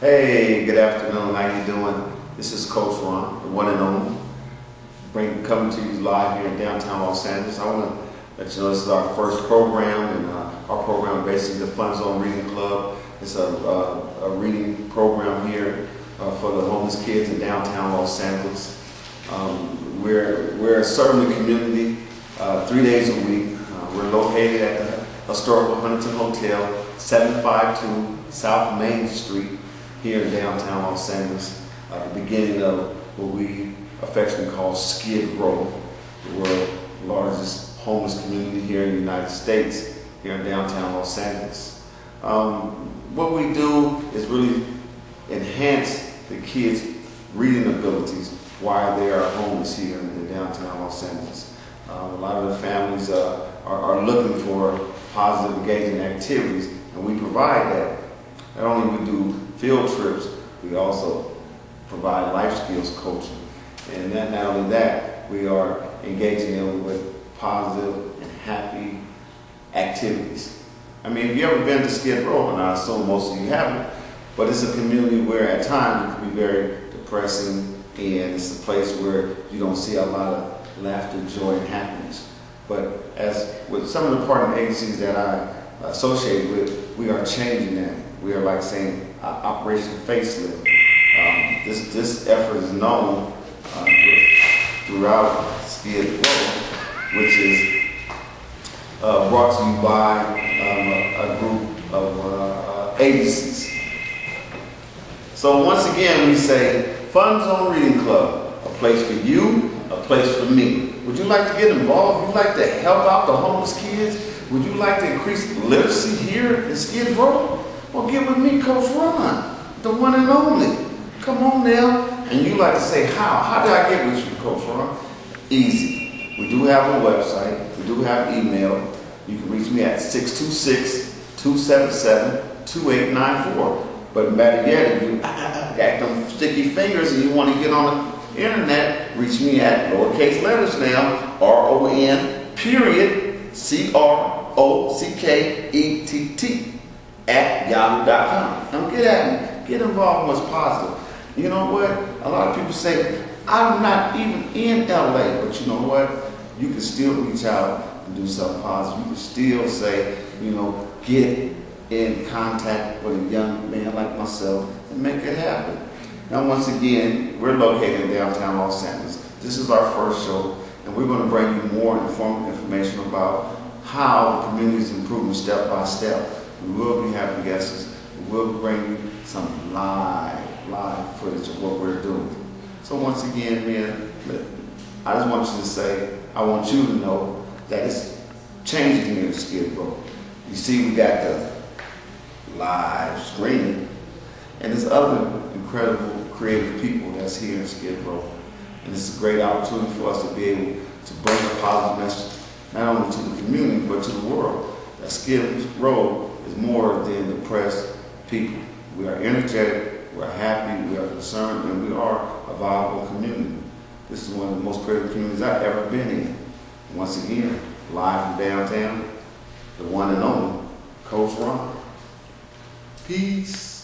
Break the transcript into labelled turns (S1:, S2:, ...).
S1: Hey, good afternoon. How you doing? This is Coach Ron, the one and only. Bring coming to you live here in downtown Los Angeles. I want to let you know this is our first program, and uh, our program basically the Fun Zone Reading Club. It's a, uh, a reading program here uh, for the homeless kids in downtown Los Angeles. Um, we're we're serving the community uh, three days a week. Uh, we're located at the historical Huntington Hotel, 752 South Main Street here in downtown Los Angeles, at the beginning of what we affectionately call Skid Row, the world's largest homeless community here in the United States, here in downtown Los Angeles. Um, what we do is really enhance the kids' reading abilities while they are homeless here in downtown Los Angeles. Um, a lot of the families uh, are, are looking for positive engaging activities, and we provide that. Not only we do field trips, we also provide life skills coaching. And that, not only that, we are engaging them with positive and happy activities. I mean, if you ever been to Skid Row, and I assume most of you haven't, but it's a community where at times it can be very depressing, and it's a place where you don't see a lot of laughter, joy, and happiness. But as with some of the partner agencies that I associate with, we are changing that. We are like saying uh, Operation Facelift. Um, this this effort is known uh, throughout Skid Row, which is uh, brought to you by um, a, a, group of uh, uh, agencies. So once again, we say Fun Zone Reading Club, a place for you, a place for me. Would you like to get involved? Would you like to help out the homeless kids? Would you like to increase literacy here in Skid Row? Well, get with me, Coach Ron, the one and only. Come on now. And you like to say, how? How did I get with you, Coach Ron? Easy. We do have a website. We do have email. You can reach me at 626-277-2894. But better yet, if you got them sticky fingers and you want to get on the internet, reach me at lowercase letters now, R-O-N, period, C-R-O-C-K-E-T-T at yahoo.com. Now get at me. Get involved in what's positive. You know what? A lot of people say, I'm not even in LA, but you know what? You can still reach out and do something positive. You can still say, you know, get in contact with a young man like myself and make it happen. Now, once again, we're located in downtown Los Angeles. This is our first show, and we're going to bring you more informative information about how the community is improving step by step. We will be having guests. We will bring you some live, live footage of what we're doing. So once again, man, I just want you to say, I want you to know that it's changing here in Skid Row. You see, we got the live streaming, and there's other incredible creative people that's here in Skid Row. And it's a great opportunity for us to be able to bring a positive message, not only to the community, but to the world. That Skid Row is more than depressed people. We are energetic, we're happy, we are concerned, and we are a viable community. This is one of the most creative communities I've ever been in. Once again, live from downtown, the one and only, Coach Ron. Peace.